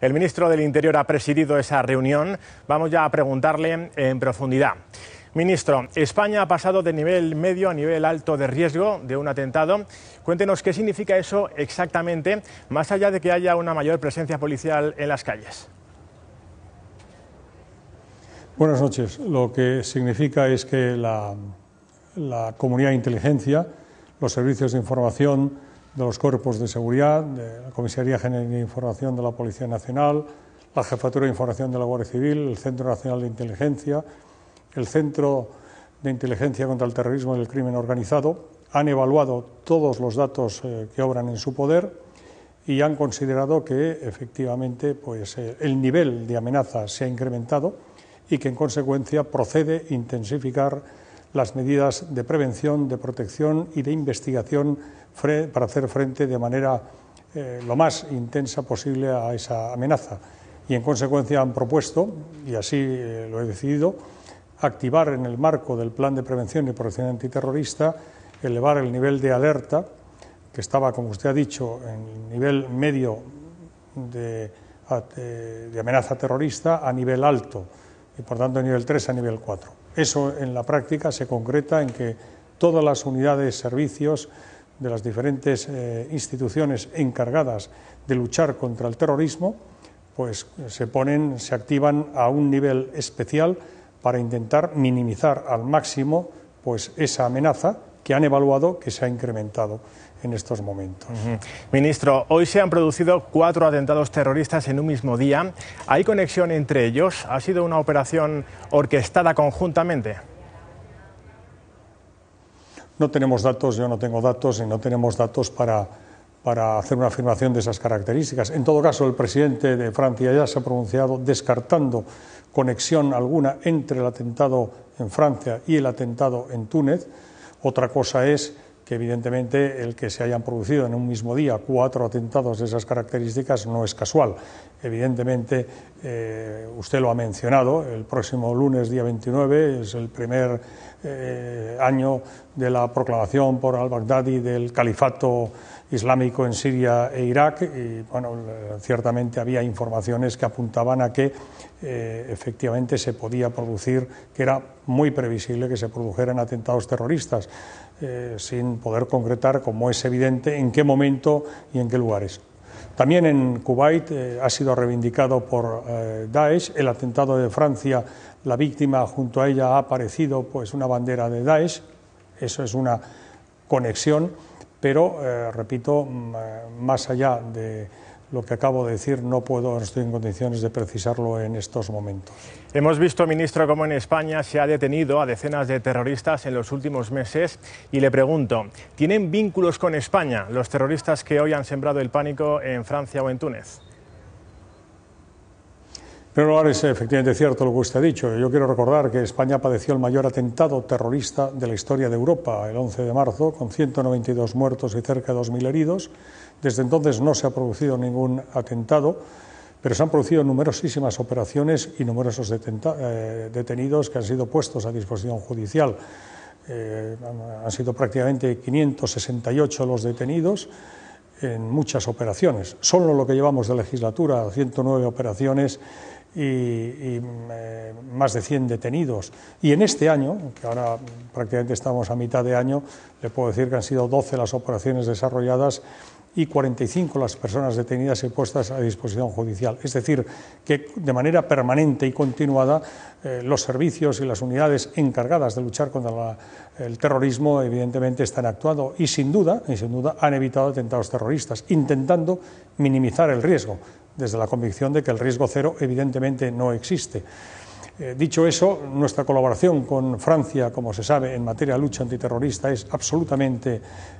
El ministro del Interior ha presidido esa reunión. Vamos ya a preguntarle en profundidad. Ministro, España ha pasado de nivel medio a nivel alto de riesgo de un atentado. Cuéntenos qué significa eso exactamente, más allá de que haya una mayor presencia policial en las calles. Buenas noches. Lo que significa es que la, comunidad de inteligencia, los servicios de información de los cuerpos de seguridad, de la Comisaría General de Información de la Policía Nacional, la Jefatura de Información de la Guardia Civil, el Centro Nacional de Inteligencia, el Centro de Inteligencia contra el Terrorismo y el Crimen Organizado han evaluado todos los datos eh, que obran en su poder y han considerado que efectivamente pues, eh, el nivel de amenaza se ha incrementado y que en consecuencia procede intensificar las medidas de prevención, de protección y de investigación para hacer frente de manera eh, lo más intensa posible a esa amenaza. Y en consecuencia han propuesto, y así lo he decidido, activar en el marco del Plan de Prevención y Protección Antiterrorista, elevar el nivel de alerta, que estaba, como usted ha dicho, en el nivel medio de, amenaza terrorista, a nivel alto, y por tanto nivel 3 a nivel 4. Eso en la práctica se concreta en que todas las unidades, servicios de las diferentes eh, instituciones encargadas de luchar contra el terrorismo, pues se ponen, se activan a un nivel especial para intentar minimizar al máximo pues, esa amenaza que han evaluado que se ha incrementado en estos momentos. Ministro, hoy se han producido cuatro atentados terroristas en un mismo día. ¿Hay conexión entre ellos? ¿Ha sido una operación orquestada conjuntamente? No tenemos datos, yo no tengo datos y no tenemos datos para, para hacer una afirmación de esas características. En todo caso, el presidente de Francia ya se ha pronunciado descartando conexión alguna entre el atentado en Francia y el atentado en Túnez. Otra cosa es que evidentemente el que se hayan producido en un mismo día cuatro atentados de esas características no es casual. Evidentemente, eh, usted lo ha mencionado, el próximo lunes, día 29, es el primer eh, año de la proclamación por al-Baghdadi del califato islámico en Siria e Irak y bueno, ciertamente había informaciones que apuntaban a que eh, efectivamente se podía producir, que era muy previsible que se produjeran atentados terroristas, eh, sin poder concretar, como es evidente, en qué momento y en qué lugares. También en Kuwait eh, ha sido reivindicado por Daesh el atentado de Francia, la víctima junto a ella ha aparecido pues una bandera de Daesh, eso es una conexión pero, eh, repito, mm, eh, más allá de lo que acabo de decir, no puedo, no estoy en condiciones de precisarlo en estos momentos. Hemos visto, ministro, cómo en España se ha detenido a decenas de terroristas en los últimos meses y le pregunto, ¿tienen vínculos con España los terroristas que hoy han sembrado el pánico en Francia o en Túnez? Primer lugar, es efectivamente cierto lo que usted ha dicho. Yo quiero recordar que España padeció el mayor atentado terrorista de la historia de Europa el 11 de marzo, con 192 muertos y cerca de 2.000 heridos. Desde entonces no se ha producido ningún atentado, pero se han producido numerosísimas operaciones y numerosos eh, detenidos que han sido puestos a disposición judicial. Eh, han sido prácticamente 568 los detenidos en muchas operaciones. Solo lo que llevamos de legislatura, 109 operaciones y, eh, más de 100 detenidos. Y en este año, que ahora prácticamente estamos a mitad de año, le puedo decir que han sido 12 las operaciones desarrolladas y 45 las personas detenidas y puestas a disposición judicial. Es decir, que de manera permanente y continuada eh, los servicios y las unidades encargadas de luchar contra el terrorismo evidentemente están actuando y sin duda, y sin duda han evitado atentados terroristas, intentando minimizar el riesgo desde la convicción de que el riesgo cero evidentemente no existe. Eh, dicho eso, nuestra colaboración con Francia, como se sabe, en materia de lucha antiterrorista es absolutamente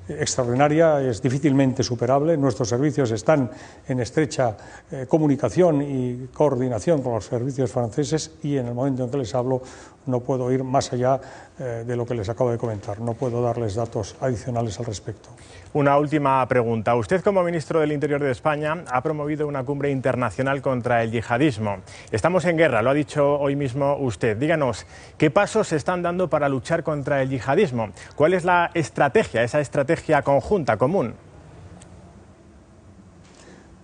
eh, extraordinaria, es difícilmente superable. Nuestros servicios están en estrecha eh, comunicación y coordinación con los servicios franceses y en el momento en que les hablo no puedo ir más allá de lo que les acabo de comentar. No puedo darles datos adicionales al respecto. Una última pregunta. Usted, como ministro del Interior de España, ha promovido una cumbre internacional contra el yihadismo. Estamos en guerra, lo ha dicho hoy mismo usted. Díganos, ¿qué pasos se están dando para luchar contra el yihadismo? ¿Cuál es la estrategia, esa estrategia conjunta, común?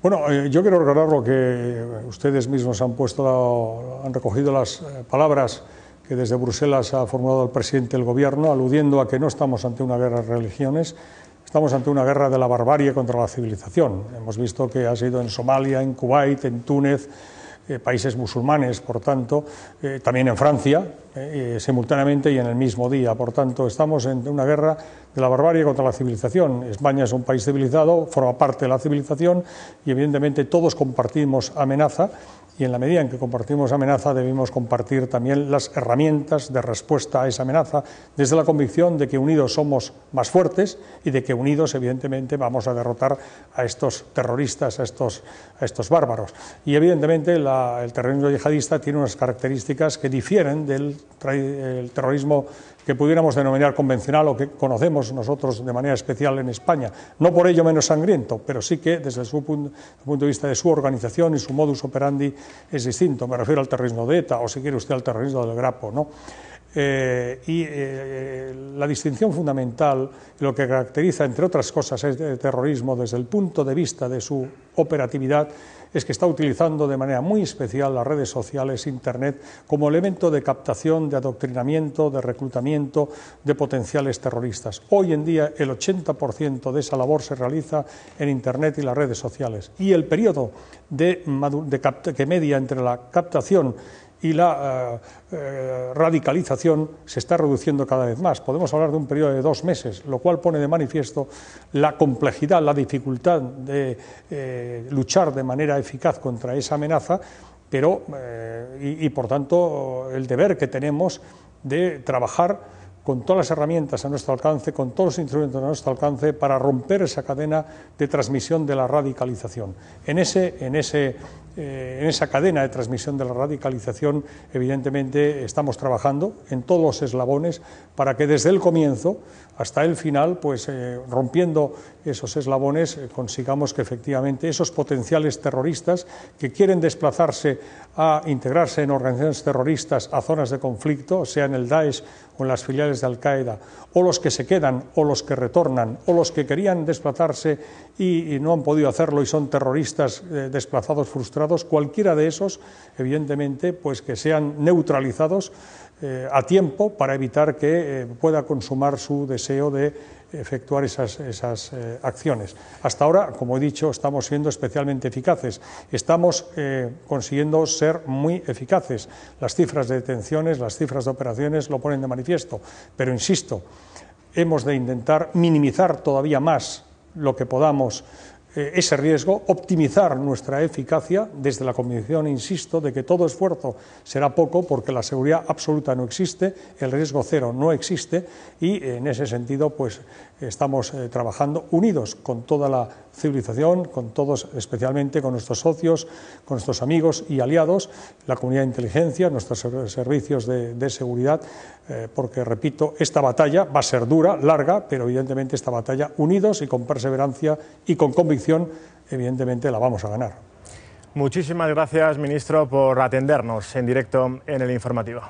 Bueno, eh, yo quiero recordar lo que ustedes mismos han puesto, han recogido las eh, palabras que desde Bruselas ha formulado el presidente del Gobierno, aludiendo a que no estamos ante una guerra de religiones, estamos ante una guerra de la barbarie contra la civilización. Hemos visto que ha sido en Somalia, en Kuwait, en Túnez, eh, países musulmanes, por tanto, eh, también en Francia, eh, simultáneamente y en el mismo día. Por tanto, estamos en una guerra de la barbarie contra la civilización. España es un país civilizado, forma parte de la civilización y, evidentemente, todos compartimos amenaza y en la medida en que compartimos amenaza debemos compartir también las herramientas de respuesta a esa amenaza desde la convicción de que unidos somos más fuertes y de que unidos evidentemente vamos a derrotar a estos terroristas, a estos, a estos bárbaros. Y evidentemente el terrorismo yihadista tiene unas características que difieren del terrorismo que pudiéramos denominar convencional o que conocemos nosotros de manera especial en España. No por ello menos sangriento, pero sí que desde su punto, de vista de su organización y su modus operandi es distinto. Me refiero al terrorismo de ETA o si quiere usted al terrorismo del Grapo. ¿no? Eh, y eh, la distinción fundamental, lo que caracteriza, entre otras cosas, el terrorismo desde el punto de vista de su operatividad, es que está utilizando de manera muy especial las redes sociales, Internet, como elemento de captación, de adoctrinamiento, de reclutamiento de potenciales terroristas. Hoy en día el 80% de esa labor se realiza en Internet y las redes sociales. Y el periodo de, que media entre la captación y la eh, eh, radicalización se está reduciendo cada vez más. Podemos hablar de un periodo de dos meses, lo cual pone de manifiesto la complejidad, la dificultad de eh, luchar de manera eficaz contra esa amenaza, pero, y por tanto, el deber que tenemos de trabajar con todas las herramientas a nuestro alcance, con todos los instrumentos a nuestro alcance para romper esa cadena de transmisión de la radicalización. En, ese, en, ese, eh, en esa cadena de transmisión de la radicalización, evidentemente, estamos trabajando en todos los eslabones para que desde el comienzo hasta el final, pues eh, rompiendo esos eslabones, eh, consigamos que efectivamente esos potenciales terroristas que quieren desplazarse a integrarse en organizaciones terroristas a zonas de conflicto, sea en el Daesh o en las filiales de Al-Qaeda, o los que se quedan, o los que retornan, o los que querían desplazarse y, no han podido hacerlo y son terroristas eh, desplazados frustrados, cualquiera de esos, evidentemente, pues que sean neutralizados eh, a tiempo para evitar que pueda consumar su deseo de efectuar esas, esas acciones. Hasta ahora, como he dicho, estamos siendo especialmente eficaces. Estamos consiguiendo ser muy eficaces. Las cifras de detenciones, las cifras de operaciones lo ponen de manifiesto. Pero, insisto, hemos de intentar minimizar todavía más lo que podamos eh, ese riesgo, optimizar nuestra eficacia desde la convicción, insisto, de que todo esfuerzo será poco porque la seguridad absoluta no existe, el riesgo cero no existe y en ese sentido pues estamos eh, trabajando unidos con toda la civilización, con todos, especialmente con nuestros socios, con nuestros amigos y aliados, la comunidad de inteligencia, nuestros servicios de, seguridad, eh, porque, repito, esta batalla va a ser dura, larga, pero evidentemente esta batalla unidos y con perseverancia y con convicción, evidentemente la vamos a ganar. Muchísimas gracias, ministro, por atendernos en directo en el informativo.